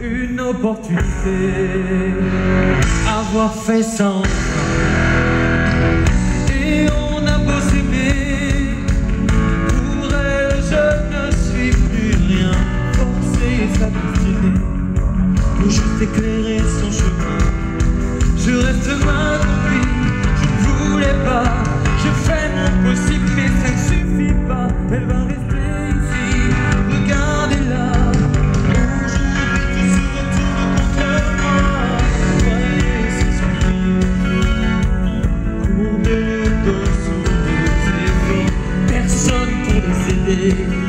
une opportunité. Avoir fait sans et on a beau s'aimer. Pour elle, je ne suis plus rien. Forcé et s'abstiner pour juste éclairer son chemin. Je reste mal. day.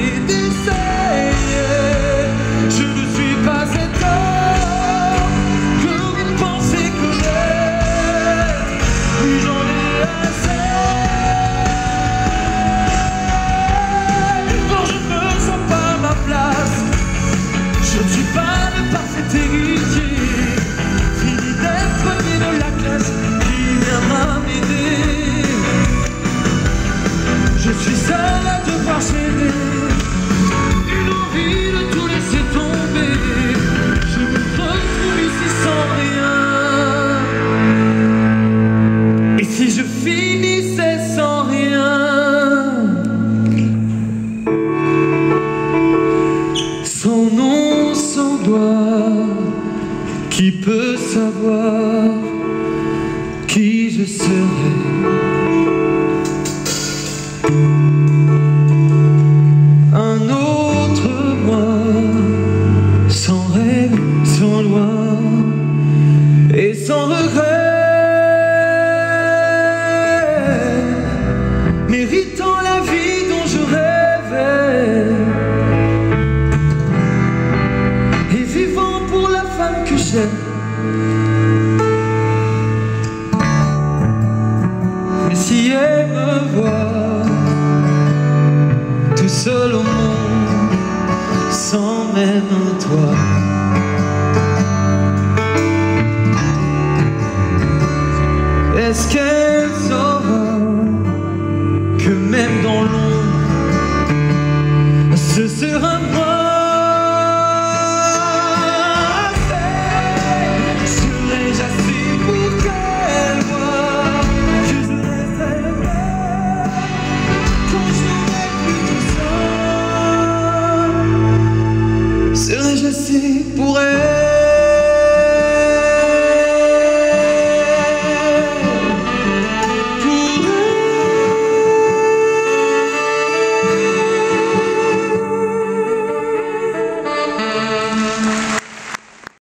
with sans rien. Sans nom, sans doigt, qui peut savoir qui je serai Un autre moi, sans rêve, sans loi et sans regret. méritant la vie dont je rêvais et vivant pour la femme que j'aime.